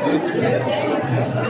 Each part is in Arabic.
Facebook.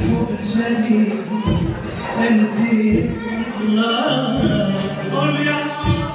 الحب جميل انسي الله. قل يا الله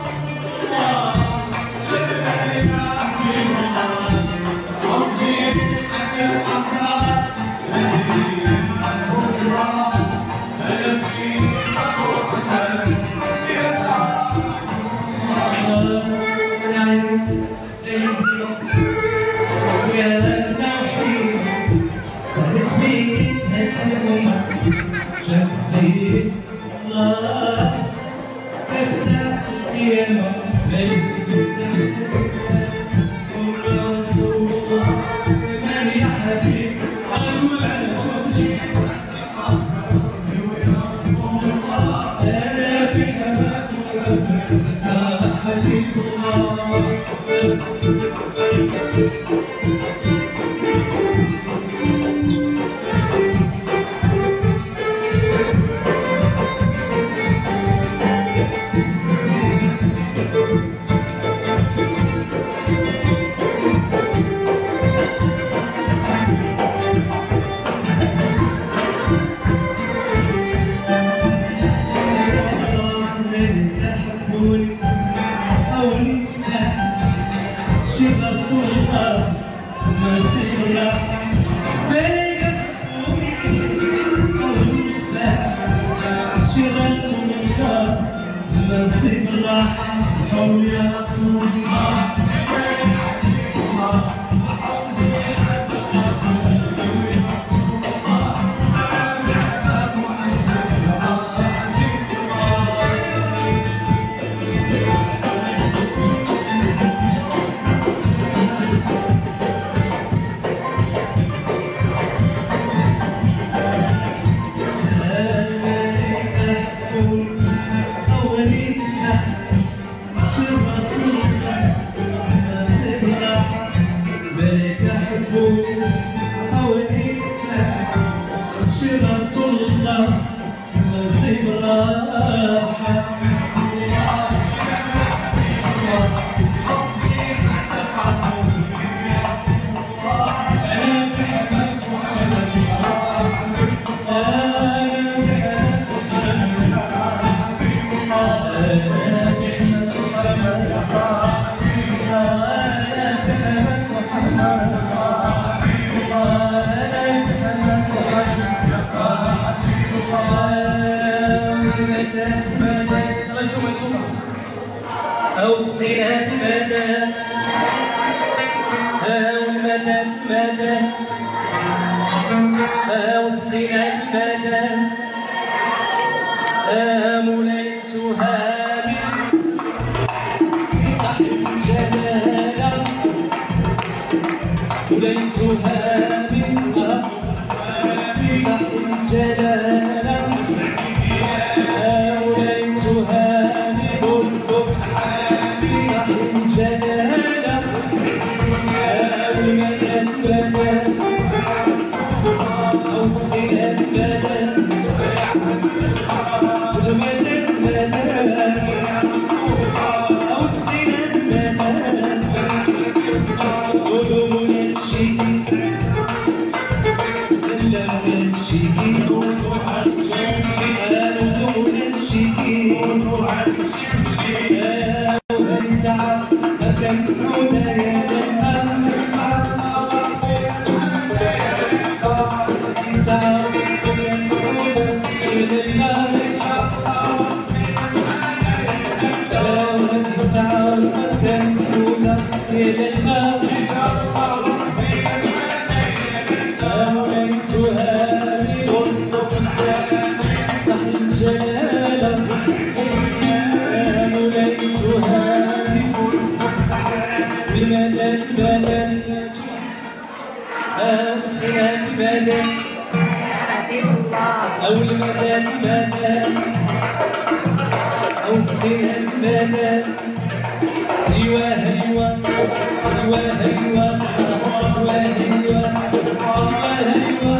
شي رسم الله نسيب الراحة حول يا رسول الله ليلة أمليتها بصحب جمالا أمليتها أو المدد مدد أو سقينا المدد أيوة أيوة أيوة أيوة أيوة أيوة